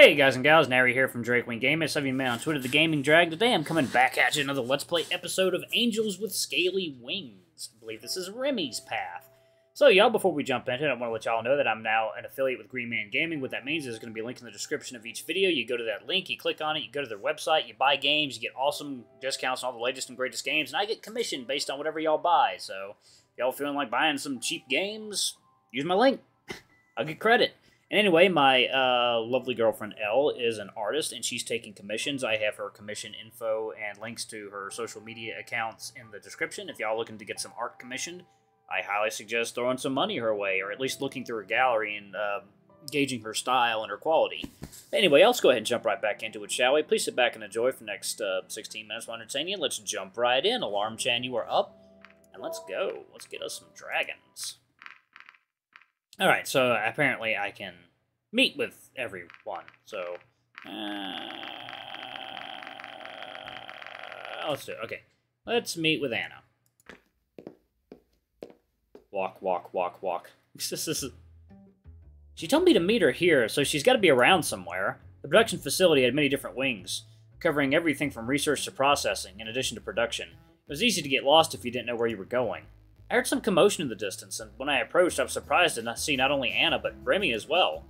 Hey guys and gals, Nary here from Drakewing Gaming. Some of you men on Twitter, The Gaming Drag. Today I'm coming back at you another Let's Play episode of Angels with Scaly Wings. I believe this is Remy's Path. So y'all, before we jump into it, I want to let y'all know that I'm now an affiliate with Green Man Gaming. What that means is there's going to be a link in the description of each video. You go to that link, you click on it, you go to their website, you buy games, you get awesome discounts on all the latest and greatest games, and I get commission based on whatever y'all buy. So y'all feeling like buying some cheap games, use my link. I'll get credit. And anyway, my uh, lovely girlfriend Elle is an artist, and she's taking commissions. I have her commission info and links to her social media accounts in the description. If y'all looking to get some art commissioned, I highly suggest throwing some money her way, or at least looking through her gallery and uh, gauging her style and her quality. Anyway, let's go ahead and jump right back into it, shall we? Please sit back and enjoy for the next uh, 16 minutes while entertaining you. Let's jump right in. Alarm Chan, you are up, and let's go. Let's get us some dragons. Alright, so apparently I can meet with everyone. So, uh, let's do it. Okay, let's meet with Anna. Walk, walk, walk, walk. She told me to meet her here, so she's got to be around somewhere. The production facility had many different wings, covering everything from research to processing, in addition to production. It was easy to get lost if you didn't know where you were going. I heard some commotion in the distance, and when I approached, I was surprised to see not only Anna, but Remy as well.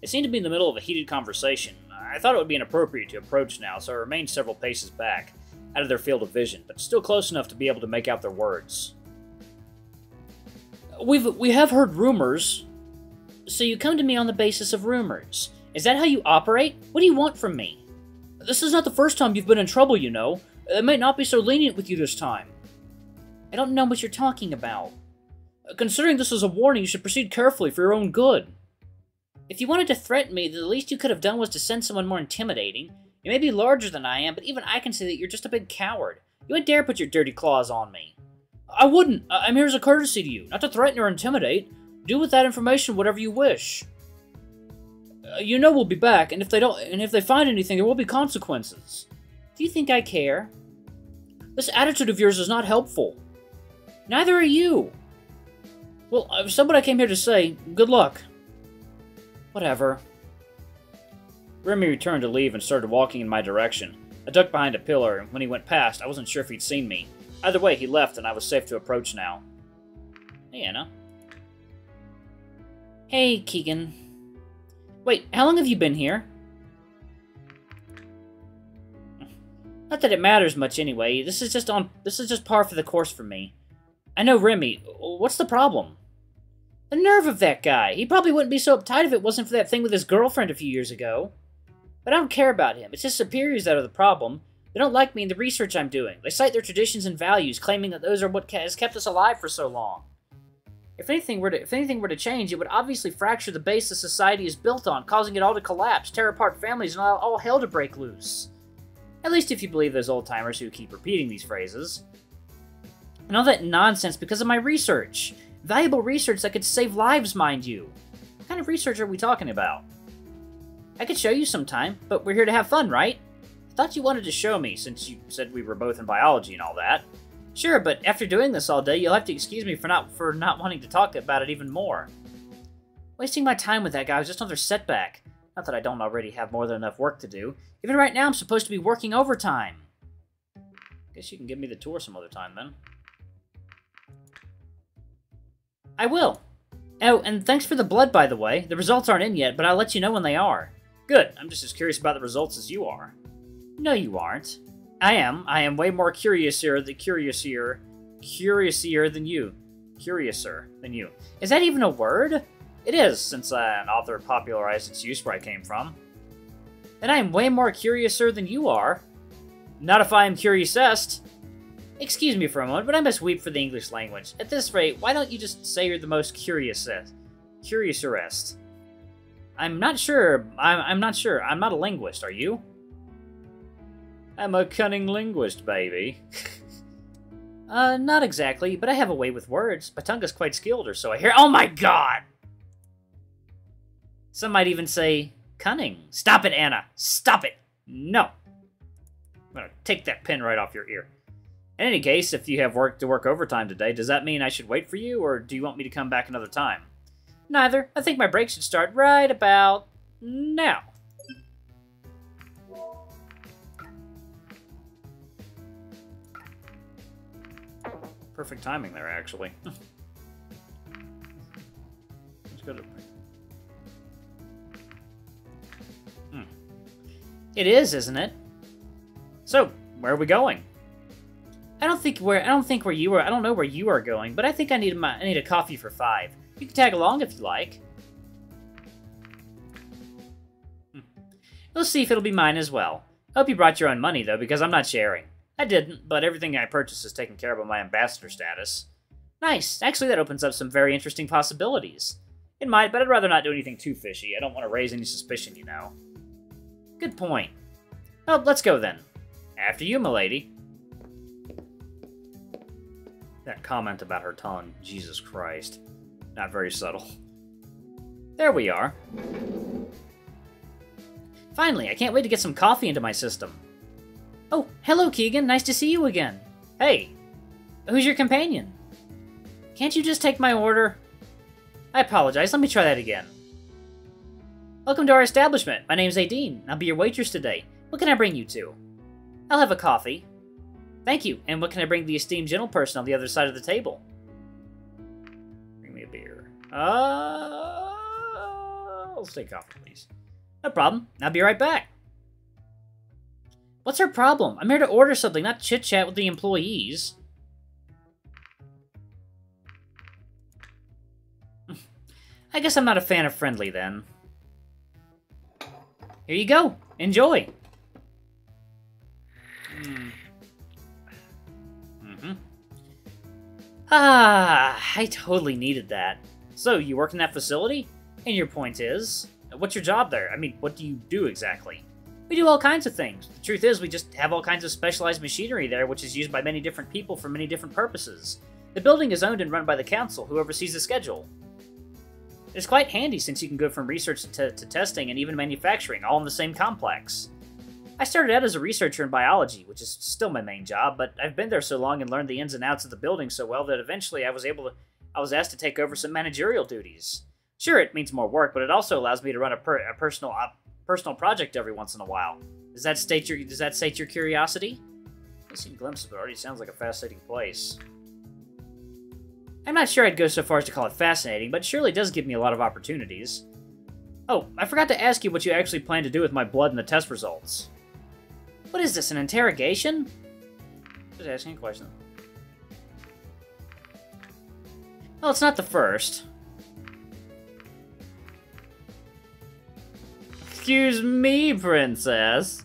They seemed to be in the middle of a heated conversation. I thought it would be inappropriate to approach now, so I remained several paces back, out of their field of vision, but still close enough to be able to make out their words. We've we have heard rumors. So you come to me on the basis of rumors. Is that how you operate? What do you want from me? This is not the first time you've been in trouble, you know. I might not be so lenient with you this time. I don't know what you're talking about. Considering this is a warning, you should proceed carefully for your own good. If you wanted to threaten me, the least you could have done was to send someone more intimidating. You may be larger than I am, but even I can see that you're just a big coward. You wouldn't dare put your dirty claws on me. I wouldn't. I'm here as a courtesy to you, not to threaten or intimidate. Do with that information whatever you wish. Uh, you know we'll be back, and if they don't, and if they find anything, there will be consequences. Do you think I care? This attitude of yours is not helpful. Neither are you. Well, uh, somebody I came here to say, good luck. Whatever. Remy returned to leave and started walking in my direction. I ducked behind a pillar, and when he went past, I wasn't sure if he'd seen me. Either way, he left, and I was safe to approach now. Hey, Anna. Hey, Keegan. Wait, how long have you been here? Not that it matters much anyway. This is just on this is just par for the course for me. I know Remy. What's the problem? The nerve of that guy. He probably wouldn't be so uptight if it wasn't for that thing with his girlfriend a few years ago. But I don't care about him. It's his superiors that are the problem. They don't like me and the research I'm doing. They cite their traditions and values, claiming that those are what has kept us alive for so long. If anything were to if anything were to change, it would obviously fracture the base the society is built on, causing it all to collapse, tear apart families, and all, all hell to break loose. At least if you believe those old timers who keep repeating these phrases. And all that nonsense because of my research. Valuable research that could save lives, mind you. What kind of research are we talking about? I could show you sometime, but we're here to have fun, right? I thought you wanted to show me, since you said we were both in biology and all that. Sure, but after doing this all day, you'll have to excuse me for not for not wanting to talk about it even more. Wasting my time with that guy was just another setback. Not that I don't already have more than enough work to do. Even right now, I'm supposed to be working overtime. Guess you can give me the tour some other time, then. I will. Oh, and thanks for the blood, by the way. The results aren't in yet, but I'll let you know when they are. Good. I'm just as curious about the results as you are. No, you aren't. I am. I am way more curiouser than curiouser, curiouser than you. Curiouser than you. Is that even a word? It is, since an author popularized its use where I came from. Then I am way more curiouser than you are. Not if I am curiousest. Excuse me for a moment, but I must weep for the English language. At this rate, why don't you just say you're the most curious, curious arrest? I'm not sure. I'm, I'm not sure. I'm not a linguist, are you? I'm a cunning linguist, baby. uh, not exactly, but I have a way with words. Is quite skilled, or so I hear. Oh my god! Some might even say cunning. Stop it, Anna. Stop it. No. I'm gonna take that pin right off your ear. In any case, if you have work to work overtime today, does that mean I should wait for you, or do you want me to come back another time? Neither. I think my break should start right about now. Perfect timing there, actually. Let's go to... Hmm. It is, isn't it? So, where are we going? I don't think where I don't think where you are. I don't know where you are going, but I think I need my I need a coffee for five. You can tag along if you like. Hmm. We'll see if it'll be mine as well. Hope you brought your own money though, because I'm not sharing. I didn't, but everything I purchased is taken care of by my ambassador status. Nice. Actually, that opens up some very interesting possibilities. It might, but I'd rather not do anything too fishy. I don't want to raise any suspicion, you know. Good point. Well, let's go then. After you, milady. That comment about her tongue, Jesus Christ. Not very subtle. There we are. Finally, I can't wait to get some coffee into my system. Oh, hello, Keegan. Nice to see you again. Hey, who's your companion? Can't you just take my order? I apologize. Let me try that again. Welcome to our establishment. My name's Adine. I'll be your waitress today. What can I bring you to? I'll have a coffee. Thank you. And what can I bring the esteemed gentle person on the other side of the table? Bring me a beer. Uh, I'll take coffee, please. No problem. I'll be right back. What's her problem? I'm here to order something, not chit-chat with the employees. I guess I'm not a fan of friendly, then. Here you go. Enjoy. Ah, I totally needed that. So, you work in that facility? And your point is? What's your job there? I mean, what do you do exactly? We do all kinds of things. The truth is, we just have all kinds of specialized machinery there, which is used by many different people for many different purposes. The building is owned and run by the council, who oversees the schedule. It's quite handy since you can go from research to, to testing and even manufacturing all in the same complex. I started out as a researcher in biology, which is still my main job, but I've been there so long and learned the ins and outs of the building so well that eventually I was able to I was asked to take over some managerial duties. Sure, it means more work, but it also allows me to run a, per, a personal personal project every once in a while. Does that state your Does that state your curiosity? I've seen glimpses, but it already sounds like a fascinating place. I'm not sure I'd go so far as to call it fascinating, but surely does give me a lot of opportunities. Oh, I forgot to ask you what you actually plan to do with my blood and the test results. What is this, an interrogation? Just asking a question. Well, it's not the first. Excuse me, princess.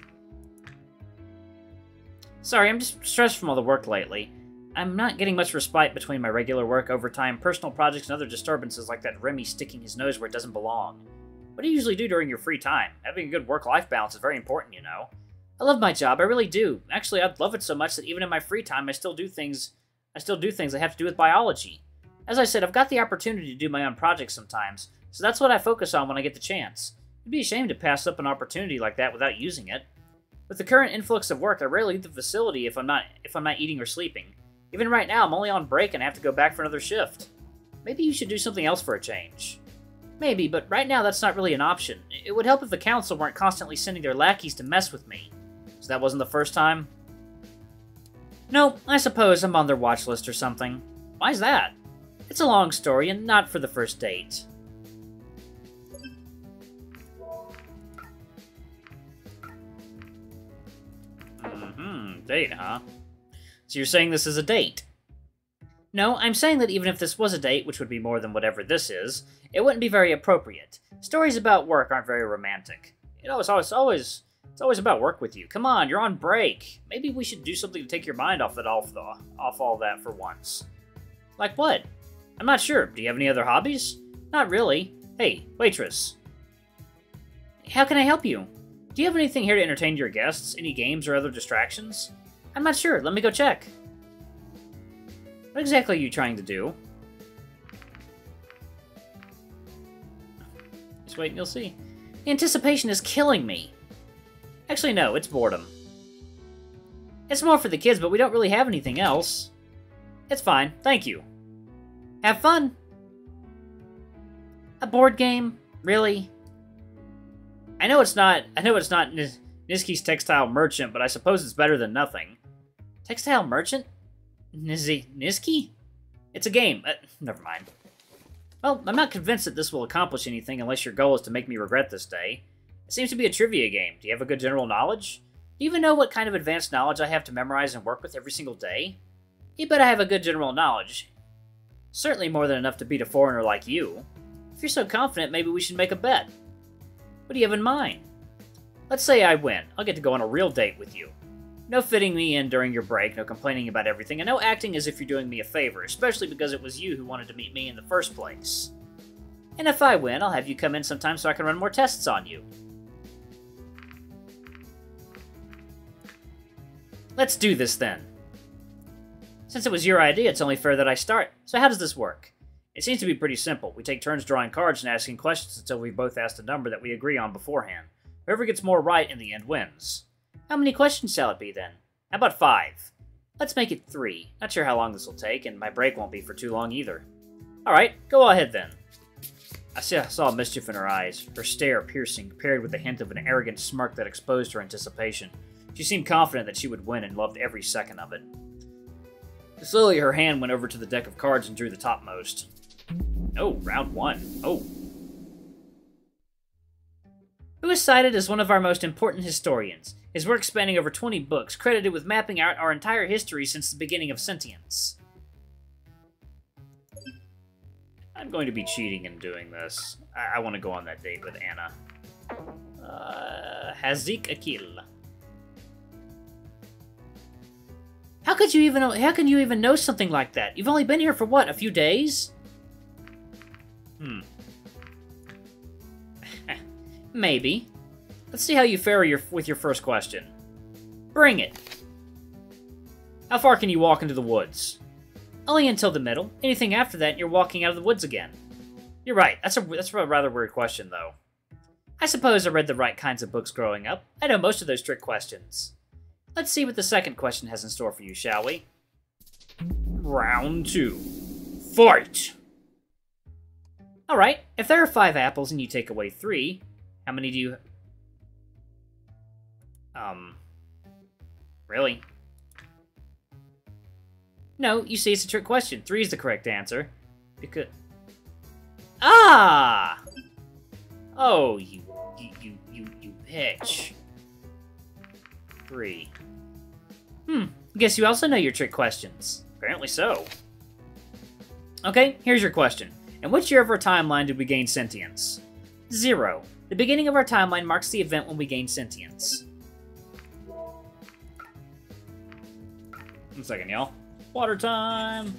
Sorry, I'm just stressed from all the work lately. I'm not getting much respite between my regular work, overtime, personal projects, and other disturbances like that Remy sticking his nose where it doesn't belong. What do you usually do during your free time? Having a good work-life balance is very important, you know. I love my job, I really do. Actually, I love it so much that even in my free time, I still do things I still do things that have to do with biology. As I said, I've got the opportunity to do my own projects sometimes, so that's what I focus on when I get the chance. It'd be a shame to pass up an opportunity like that without using it. With the current influx of work, I rarely leave the facility if I'm not if I'm not eating or sleeping. Even right now, I'm only on break and I have to go back for another shift. Maybe you should do something else for a change. Maybe, but right now that's not really an option. It would help if the council weren't constantly sending their lackeys to mess with me. So that wasn't the first time? No, I suppose I'm on their watch list or something. Why's that? It's a long story and not for the first date. Mm-hmm, date, huh? So you're saying this is a date? No, I'm saying that even if this was a date, which would be more than whatever this is, it wouldn't be very appropriate. Stories about work aren't very romantic. You know, it's always, always, it's always about work with you. Come on, you're on break. Maybe we should do something to take your mind off that, off, off all that for once. Like what? I'm not sure. Do you have any other hobbies? Not really. Hey, waitress. How can I help you? Do you have anything here to entertain your guests? Any games or other distractions? I'm not sure. Let me go check. What exactly are you trying to do? Just wait and you'll see. Anticipation is killing me. Actually, no, it's boredom. It's more for the kids, but we don't really have anything else. It's fine, thank you. Have fun! A board game? Really? I know it's not, I know it's not Niski's Textile Merchant, but I suppose it's better than nothing. Textile Merchant? Nizi Nizki? It's a game. Uh, never mind. Well, I'm not convinced that this will accomplish anything unless your goal is to make me regret this day. It seems to be a trivia game. Do you have a good general knowledge? Do you even know what kind of advanced knowledge I have to memorize and work with every single day? You bet I have a good general knowledge. Certainly more than enough to beat a foreigner like you. If you're so confident, maybe we should make a bet. What do you have in mind? Let's say I win. I'll get to go on a real date with you. No fitting me in during your break, no complaining about everything, and no acting as if you're doing me a favor, especially because it was you who wanted to meet me in the first place. And if I win, I'll have you come in sometime so I can run more tests on you. Let's do this then. Since it was your idea, it's only fair that I start. So how does this work? It seems to be pretty simple. We take turns drawing cards and asking questions until we've both asked a number that we agree on beforehand. Whoever gets more right in the end wins. How many questions shall it be then? How about five? Let's make it three. Not sure how long this will take, and my break won't be for too long either. Alright, go ahead then. I saw mischief in her eyes, her stare piercing, paired with a hint of an arrogant smirk that exposed her anticipation. She seemed confident that she would win and loved every second of it. Slowly, her hand went over to the deck of cards and drew the topmost. Oh, round one. Oh. Who is cited as one of our most important historians, his work spanning over 20 books, credited with mapping out our entire history since the beginning of sentience. I'm going to be cheating and doing this. I, I want to go on that date with Anna. Uh, Hazik Akil. How could you even how can you even know something like that? You've only been here for what, a few days? Hmm. Maybe. Let's see how you fare your, with your first question. Bring it. How far can you walk into the woods? Only until the middle. Anything after that, you're walking out of the woods again. You're right. That's a that's a rather weird question, though. I suppose I read the right kinds of books growing up. I know most of those trick questions. Let's see what the second question has in store for you, shall we? Round two. Fight! Alright, if there are five apples and you take away three, how many do you... Um... Really? No, you see, it's a trick question. Three is the correct answer. Because... Ah! Oh, you, you, you, you, you bitch. Three. Hmm, I guess you also know your trick questions. Apparently so. Okay, here's your question. In which year of our timeline did we gain sentience? Zero. The beginning of our timeline marks the event when we gain sentience. One second, y'all. Water time!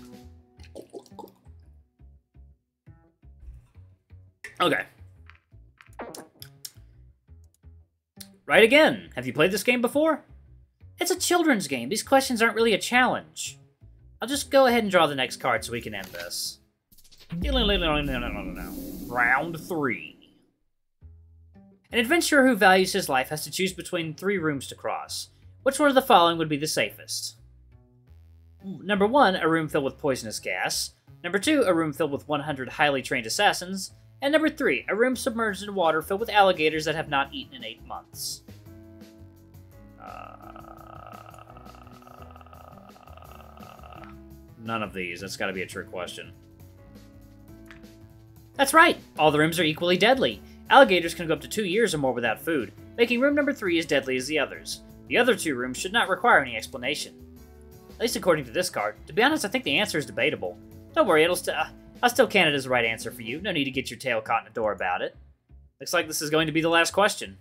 Okay. Right again. Have you played this game before? It's a children's game. These questions aren't really a challenge. I'll just go ahead and draw the next card so we can end this. Round three. An adventurer who values his life has to choose between three rooms to cross. Which one of the following would be the safest? Number one, a room filled with poisonous gas. Number two, a room filled with 100 highly trained assassins. And number three, a room submerged in water filled with alligators that have not eaten in eight months. None of these. That's got to be a trick question. That's right! All the rooms are equally deadly. Alligators can go up to two years or more without food, making room number three as deadly as the others. The other two rooms should not require any explanation. At least according to this card. To be honest, I think the answer is debatable. Don't worry, it'll st uh, I'll still count it as the right answer for you. No need to get your tail caught in a door about it. Looks like this is going to be the last question.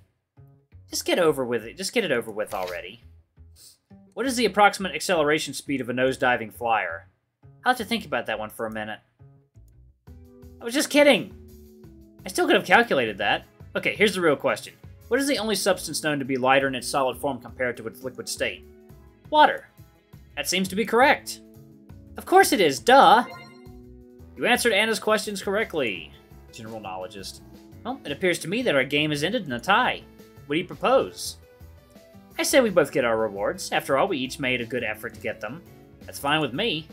Just get over with it. Just get it over with already. What is the approximate acceleration speed of a nose-diving flyer? I'll have to think about that one for a minute. I was just kidding! I still could have calculated that. Okay, here's the real question. What is the only substance known to be lighter in its solid form compared to its liquid state? Water. That seems to be correct. Of course it is, duh! You answered Anna's questions correctly, General Knowledgeist. Well, it appears to me that our game has ended in a tie. What do you propose? I say we both get our rewards. After all, we each made a good effort to get them. That's fine with me.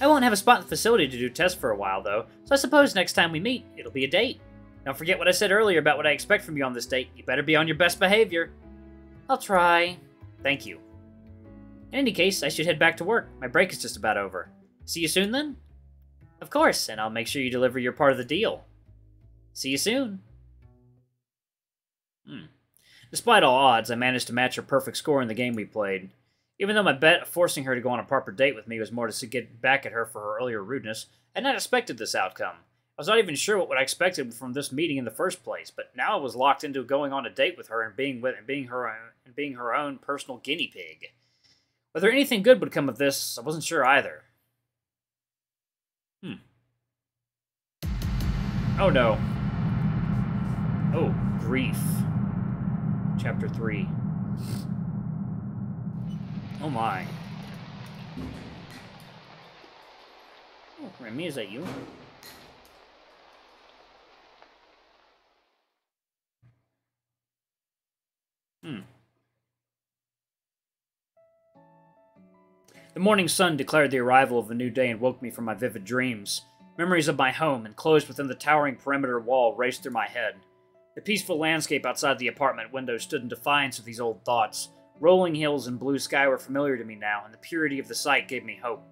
I won't have a spot in the facility to do tests for a while, though, so I suppose next time we meet, it'll be a date. Don't forget what I said earlier about what I expect from you on this date. You better be on your best behavior. I'll try. Thank you. In any case, I should head back to work. My break is just about over. See you soon, then? Of course, and I'll make sure you deliver your part of the deal. See you soon. Hmm. Despite all odds, I managed to match her perfect score in the game we played. Even though my bet of forcing her to go on a proper date with me was more to get back at her for her earlier rudeness, I had not expected this outcome. I was not even sure what I expected from this meeting in the first place, but now I was locked into going on a date with her and being with and being her own, and being her own personal guinea pig. Whether anything good would come of this, I wasn't sure either. Oh no. Oh, grief. Chapter 3. Oh my. Oh, Remy, is that you? Hmm. The morning sun declared the arrival of a new day and woke me from my vivid dreams. Memories of my home, enclosed within the towering perimeter wall, raced through my head. The peaceful landscape outside the apartment window stood in defiance of these old thoughts. Rolling hills and blue sky were familiar to me now, and the purity of the sight gave me hope.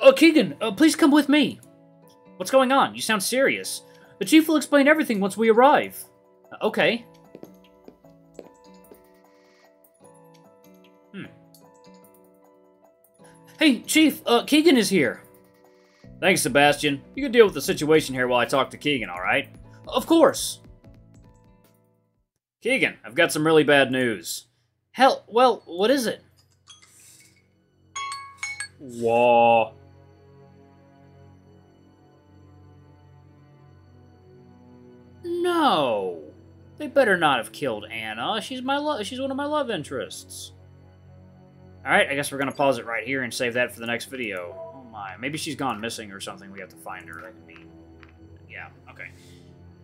Uh, Keegan, uh, please come with me. What's going on? You sound serious. The chief will explain everything once we arrive. Uh, okay. Hey, Chief, uh, Keegan is here. Thanks, Sebastian. You can deal with the situation here while I talk to Keegan, alright? Of course. Keegan, I've got some really bad news. Hell, well, what is it? Whoa. No. They better not have killed Anna. She's my she's one of my love interests. Alright, I guess we're gonna pause it right here and save that for the next video Oh my. Maybe she's gone missing or something. We have to find her. That could be... Yeah, okay.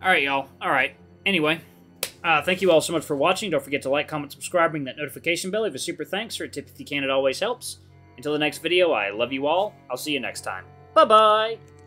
Alright, y'all. Alright. Anyway, uh, thank you all so much for watching. Don't forget to like, comment, subscribe, ring that notification bell. Leave a super thanks or a tip if you can. It always helps. Until the next video, I love you all. I'll see you next time. Bye-bye!